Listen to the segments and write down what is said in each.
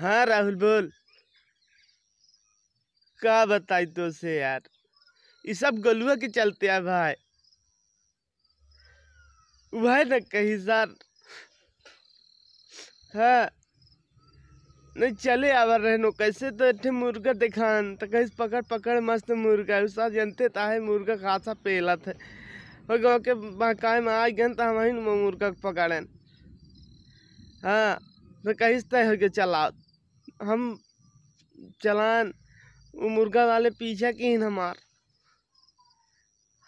हाँ राहुल बोल। का बताई तो से यार? ये सब गलुआ के चलते है भाई। भाई न कहीं सर हाँ। नहीं चले आवर रहनो, कैसे तो एठे मुर्गा दिखान तो कैसे पकड़ पकड़ मस्त मुर्गा उसका जनते ताहे मुर्गा खासा पेला थे और गाँव के बाकाय में आई गन तो हम मुर्गा पकड़न। हाँ तो कहीं तय हो के चलाओ। हम चलान मुर्गा वाले पीछे की न हमार।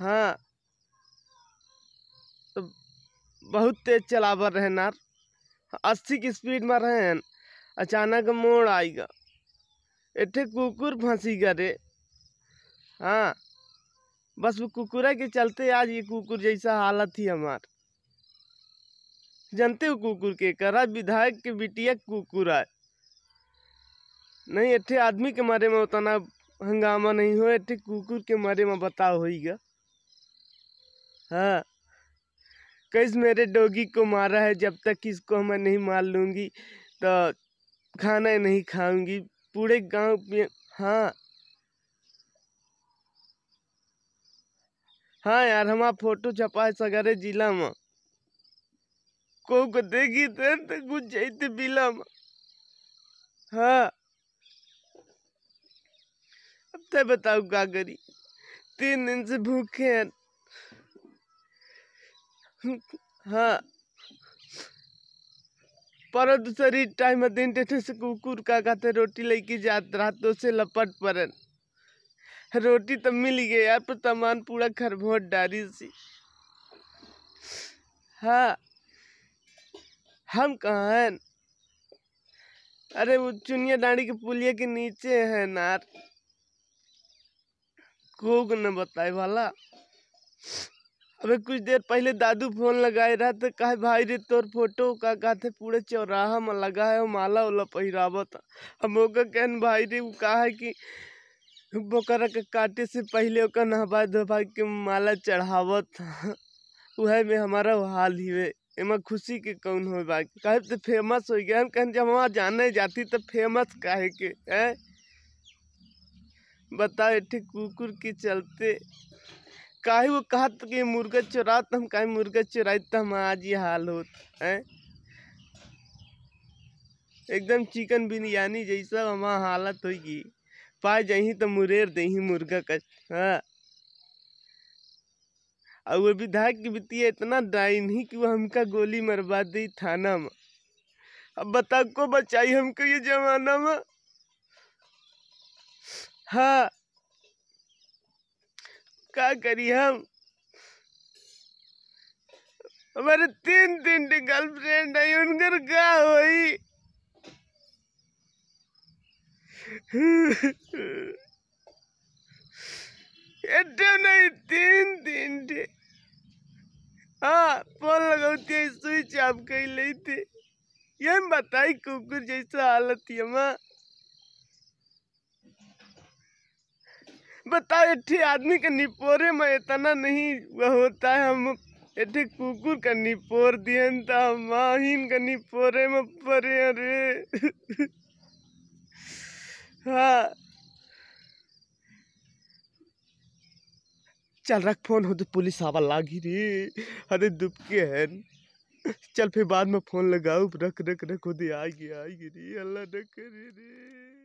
हाँ। तो बहुत तेज चलावर रहे नार। अस्सी की स्पीड में रहे अचानक मोड़ आएगा। एठे कुकुर फंसी रे। हाँ। बस वो कुकुरा के चलते आज ये कुकुर जैसा हालत थी हमार। जानते हो कुकुर के? करा विधायक के बिटिया कुकुर है नहीं एठे आदमी के मारे में उतना हंगामा नहीं हो एठे कुकुर के मारे में बताओ होइगा हाँ कैसे मेरे डोगी को मारा है, जब तक इसको मैं नहीं मार लूँगी तो खाना नहीं खाऊँगी। पूरे गाँव में हाँ। हाँ यार हमारा फ़ोटो छपा है सगरे जिला में। को देखी तो कुछ जाते बिला में। हाँ। तो बताओ का करी तीन दिन से भूखे हैं। हाँ। पर दूसरी टाइम दिन टेठे से कुकुर का कहते रोटी लेके जात रहा तो से लपट परन रोटी तो मिल गई यार, पर सामान पूरा खरभोट डारी सी। हाँ। हम कहाँ हैं? अरे वो चुनिया डांडी के पुलिया के नीचे है नार। को न बताए वाला अबे कुछ देर पहले दादू फ़ोन लगाए रहा तो कहे, भाई रे, तोर फ़ोटो का कहते पूरे चौराहा में लगा है माला वाला पहिरावत। हम ओकर कहन, भाई रे कहा है कि बोकरा के काटे से पहले ओकर नहबा धोबा के माला चढ़ावत। वह में हमारा हाल ही वे एमा खुशी के कौन हो बाकी कहे तो फ़ेमस हो गया हम कहन, जब वहाँ जाने जाती तो फ़ेमस काहे के? है? बताओ एठे कुकुर के चलते। काहे वो कहत कि मुर्गा चुरात, हम काहे मुर्गा चुराई तो हम आज ये हाल है? एकदम चिकन बिरयानी जैसा हमारा हालत होगी। पाए जही तो मुरेर दही मुर्गा का हाँ। और वो विधायक की बितिया इतना डाइन ही कि वो हमका गोली मरवा दी थाना में। अब बता को बचाई हमको ये जमाना में? हाँ। का करी हम? हमारे तीन तीन टी गर्लफ्रेंड है उनकर क्या नहीं, तीन तीन थे। हाँ फ़ोन लगाती है स्विच ऑफ़ कर ली थी ये बताई कुकुर जैसा हालत थी हमारा बताओ एठे आदमी के निपोरे में इतना नहीं होता है। हम एठे कुकुर का निपोर दियन तो माहिन का निपोरे में परे अरे हाँ। चल रख फ़ोन हो तो पुलिस आवा लागी रे। अरे दुबके है। चल फिर बाद में फ़ोन लगाऊ, रख रख रख हो दे आएगी आएगी रे। अल्लाह न करे रे।